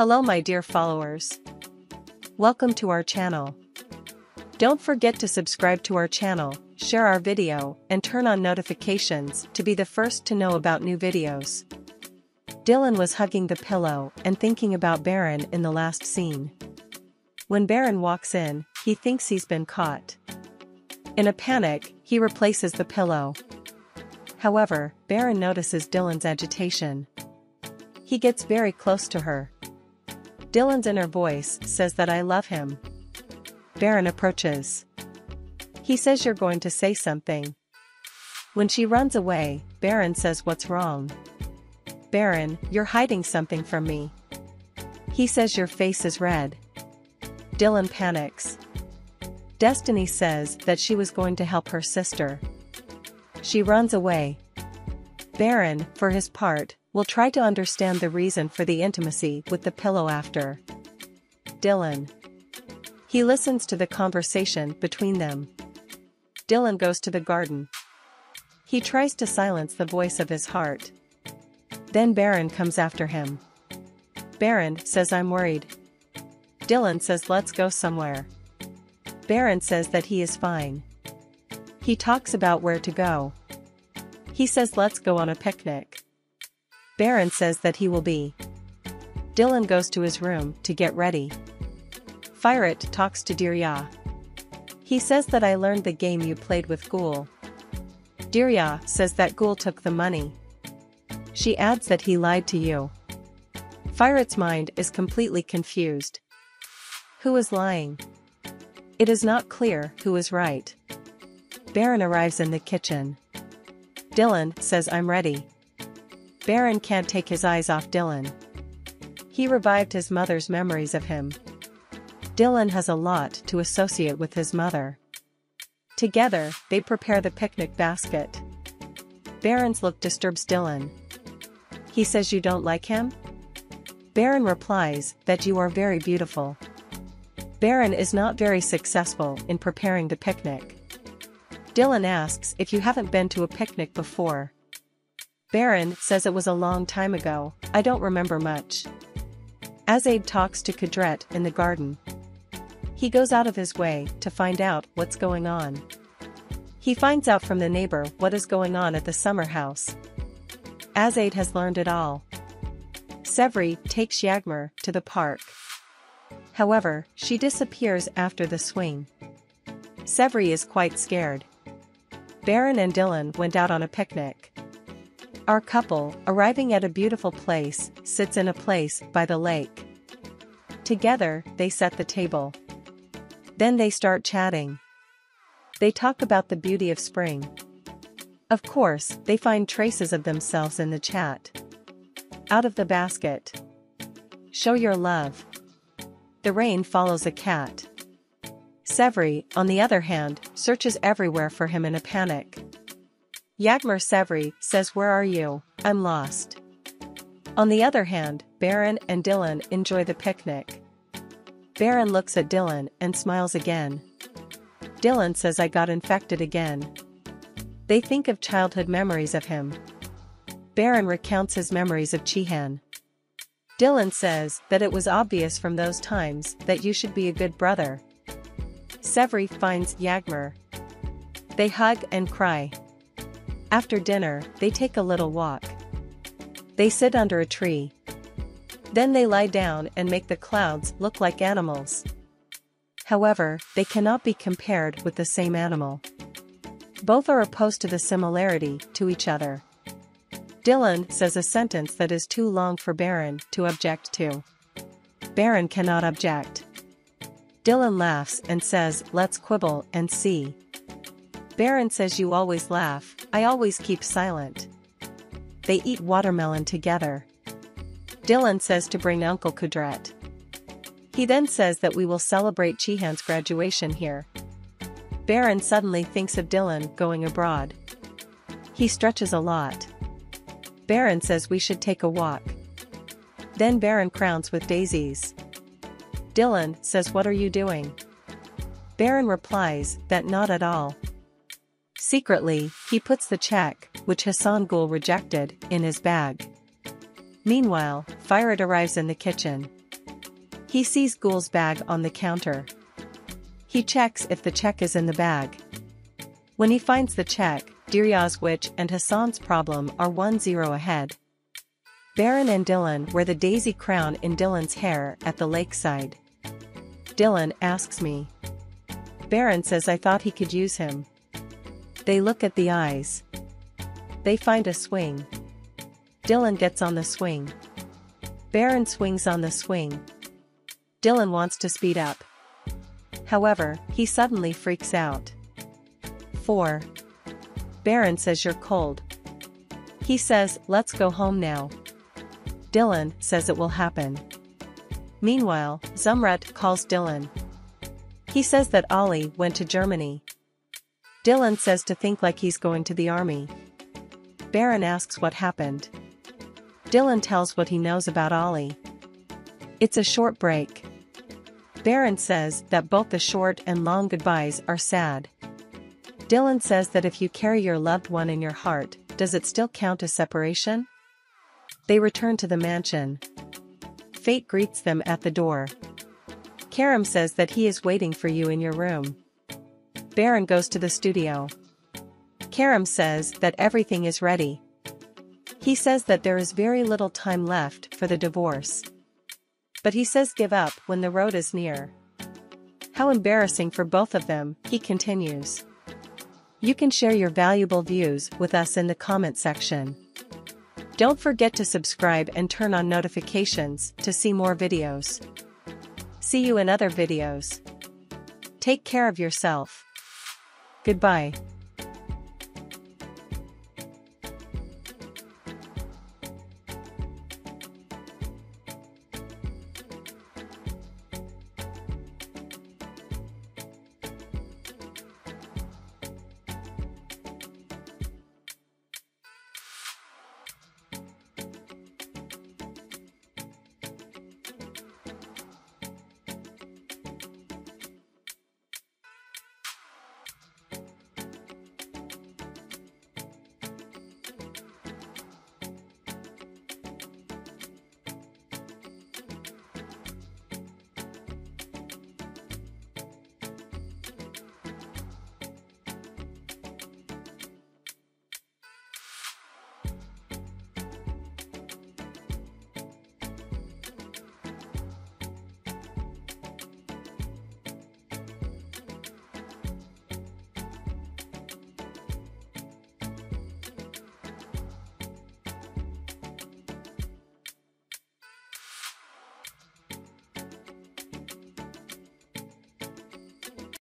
Hello my dear followers. Welcome to our channel. Don't forget to subscribe to our channel, share our video, and turn on notifications to be the first to know about new videos. Dilan was hugging the pillow and thinking about Baran in the last scene. When Baran walks in, he thinks he's been caught. In a panic, he replaces the pillow. However, Baran notices Dilan's agitation. He gets very close to her. Dilan's inner voice says that I love him. Baran approaches. He says you're going to say something. When she runs away, Baran says what's wrong. Baran, you're hiding something from me. He says your face is red. Dilan panics. Destiny says that she was going to help her sister. She runs away. Baran, for his part, will try to understand the reason for the intimacy with the pillow after. Dilan. He listens to the conversation between them. Dilan goes to the garden. He tries to silence the voice of his heart. Then Baran comes after him. Baran says I'm worried. Dilan says let's go somewhere. Baran says that he is fine. He talks about where to go. He says let's go on a picnic. Baran says that he will be. Dilan goes to his room to get ready. Fırat talks to Derya. He says that I learned the game you played with Gül. Derya says that Gül took the money. She adds that he lied to you. Fırat's mind is completely confused. Who is lying? It is not clear who is right. Baran arrives in the kitchen. Dilan says I'm ready. Baran can't take his eyes off Dilan. He revived his mother's memories of him. Dilan has a lot to associate with his mother. Together, they prepare the picnic basket. Baran's look disturbs Dilan. He says you don't like him? Baran replies that you are very beautiful. Baran is not very successful in preparing the picnic. Dilan asks if you haven't been to a picnic before. Baran says it was a long time ago, I don't remember much. Azaid talks to Kudret in the garden. He goes out of his way to find out what's going on. He finds out from the neighbor what is going on at the summer house. Azaid has learned it all. Sevri takes Yagmur to the park. However, she disappears after the swing. Sevri is quite scared. Baran and Dilan went out on a picnic. Our couple, arriving at a beautiful place, sits in a place by the lake. Together, they set the table. Then they start chatting. They talk about the beauty of spring. Of course, they find traces of themselves in the chat. Out of the basket. Show your love. The rain follows a cat. Sevri, on the other hand, searches everywhere for him in a panic. Yagmur Sevri says where are you, I'm lost. On the other hand, Baran and Dilan enjoy the picnic. Baran looks at Dilan and smiles again. Dilan says I got infected again. They think of childhood memories of him. Baran recounts his memories of Cihan. Dilan says that it was obvious from those times that you should be a good brother. Sevri finds Yagmur. They hug and cry. After dinner, they take a little walk. They sit under a tree. Then they lie down and make the clouds look like animals. However, they cannot be compared with the same animal. Both are opposed to the similarity to each other. Dilan says a sentence that is too long for Baran to object to. Baran cannot object. Dilan laughs and says, let's quibble and see. Baran says you always laugh, I always keep silent. They eat watermelon together. Dilan says to bring Uncle Kudret. He then says that we will celebrate Cihan's graduation here. Baran suddenly thinks of Dilan going abroad. He stretches a lot. Baran says we should take a walk. Then Baran crowns with daisies. Dilan says what are you doing? Baran replies that not at all. Secretly, he puts the check, which Hassan Gul rejected, in his bag. Meanwhile, Fırat arrives in the kitchen. He sees Gul's bag on the counter. He checks if the check is in the bag. When he finds the check, Diryazwich and Hassan's problem are 1-0 ahead. Baran and Dilan wear the daisy crown in Dilan's hair at the lakeside. Dilan asks me. Baran says I thought he could use him. They look at the eyes. They find a swing. Dilan gets on the swing. Baran swings on the swing. Dilan wants to speed up. However, he suddenly freaks out. 4. Baran says you're cold. He says, let's go home now. Dilan says it will happen. Meanwhile, Zumrut calls Dilan. He says that Ollie went to Germany. Dilan says to think like he's going to the army. Baran asks what happened. Dilan tells what he knows about Ollie. It's a short break. Baran says that both the short and long goodbyes are sad. Dilan says that if you carry your loved one in your heart, does it still count as separation? They return to the mansion. Fate greets them at the door. Karam says that he is waiting for you in your room. Baran goes to the studio. Karam says that everything is ready. He says that there is very little time left for the divorce. But he says give up when the road is near. How embarrassing for both of them, he continues. You can share your valuable views with us in the comment section. Don't forget to subscribe and turn on notifications to see more videos. See you in other videos. Take care of yourself. Goodbye.